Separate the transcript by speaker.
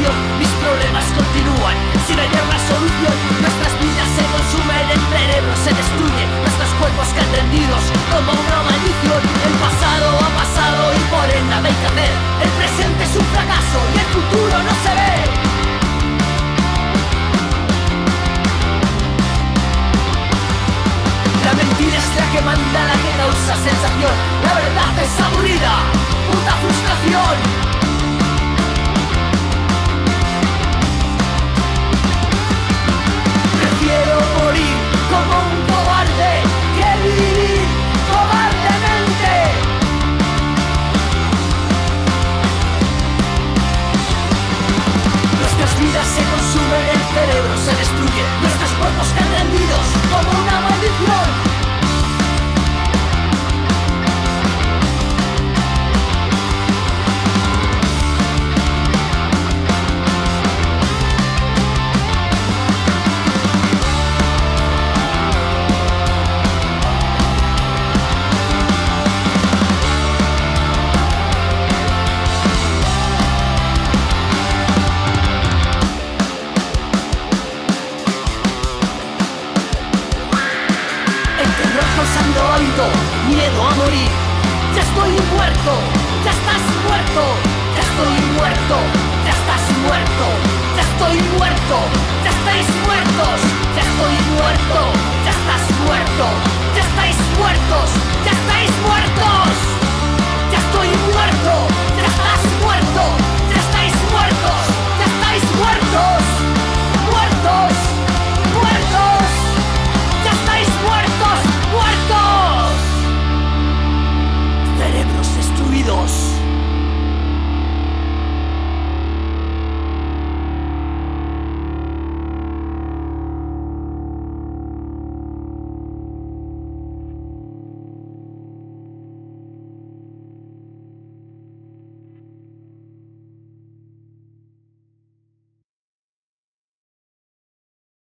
Speaker 1: Mis problemas continúan. Sin hallar una solución. Nuestras vidas se consumen, el cerebro se destruye. Nuestros cuerpos caen rendidos como una maldición. El pasado ha pasado y por él nada hay que hacer. El presente es un fracaso y el futuro no se ve. La mentira es la que manda la causando hábito, miedo a morir. Ya estoy muerto, ya estás muerto, ya estoy muerto, ya estás muerto, ya estoy muerto, ya estáis muertos, ya estoy muerto,